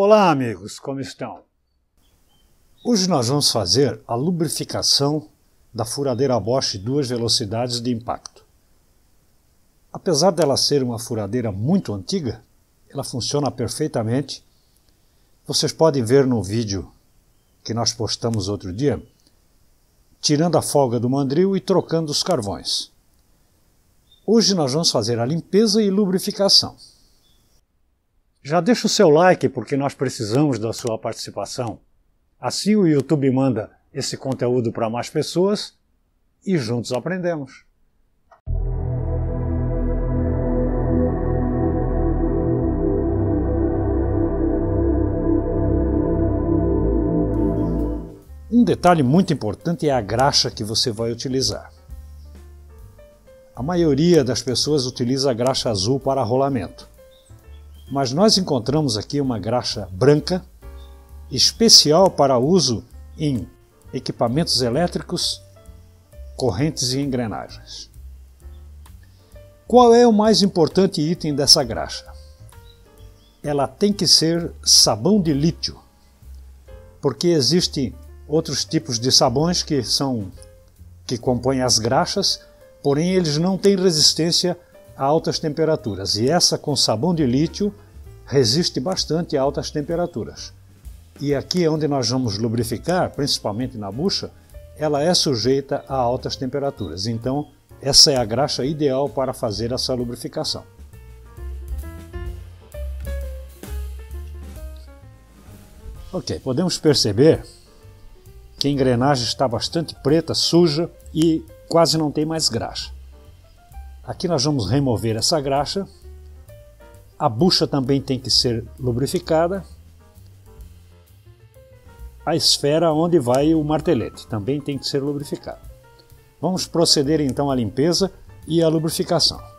Olá, amigos, como estão? Hoje nós vamos fazer a lubrificação da furadeira Bosch duas velocidades de impacto. Apesar dela ser uma furadeira muito antiga, ela funciona perfeitamente. Vocês podem ver no vídeo que nós postamos outro dia, tirando a folga do mandril e trocando os carvões. Hoje nós vamos fazer a limpeza e lubrificação. Já deixa o seu like porque nós precisamos da sua participação. Assim o YouTube manda esse conteúdo para mais pessoas e juntos aprendemos. Um detalhe muito importante é a graxa que você vai utilizar. A maioria das pessoas utiliza a graxa azul para rolamento, mas nós encontramos aqui uma graxa branca especial para uso em equipamentos elétricos, correntes e engrenagens. Qual é o mais importante item dessa graxa? Ela tem que ser sabão de lítio, porque existe outros tipos de sabões que são que compõem as graxas, porém eles não têm resistência a altas temperaturas. E essa com sabão de lítio resiste bastante a altas temperaturas. E aqui é onde nós vamos lubrificar, principalmente na bucha, ela é sujeita a altas temperaturas. Então, essa é a graxa ideal para fazer essa lubrificação. Ok, podemos perceber que a engrenagem está bastante preta, suja e quase não tem mais graxa. Aqui nós vamos remover essa graxa. A bucha também tem que ser lubrificada. A esfera onde vai o martelete também tem que ser lubrificada. Vamos proceder então à limpeza e à lubrificação.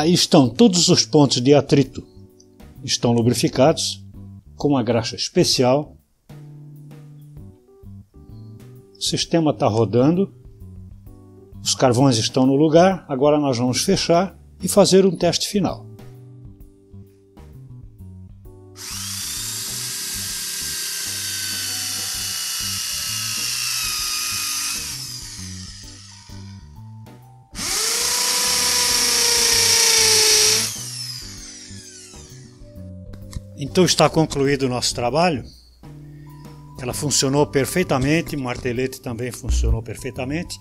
Aí estão todos os pontos de atrito. Estão lubrificados com uma graxa especial. O sistema está rodando. Os carvões estão no lugar. Agora nós vamos fechar e fazer um teste final. Então está concluído o nosso trabalho. Ela funcionou perfeitamente, o martelete também funcionou perfeitamente.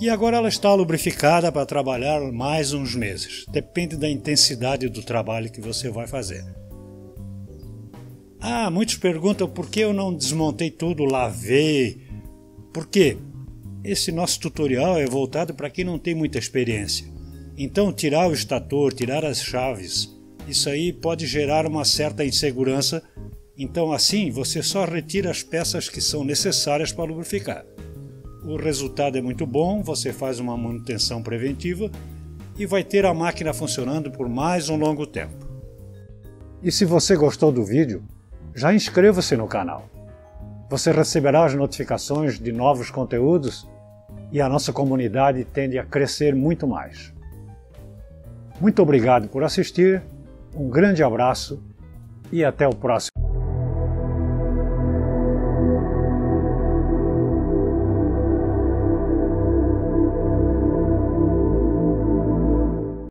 E agora ela está lubrificada para trabalhar mais uns meses. Depende da intensidade do trabalho que você vai fazer. Ah, muitos perguntam por que eu não desmontei tudo, lavei. Por quê? Esse nosso tutorial é voltado para quem não tem muita experiência. Então, tirar o estator, tirar as chaves, isso aí pode gerar uma certa insegurança. Então, assim, você só retira as peças que são necessárias para lubrificar. O resultado é muito bom, você faz uma manutenção preventiva e vai ter a máquina funcionando por mais um longo tempo. E se você gostou do vídeo, já inscreva-se no canal. Você receberá as notificações de novos conteúdos e a nossa comunidade tende a crescer muito mais. Muito obrigado por assistir, um grande abraço e até o próximo.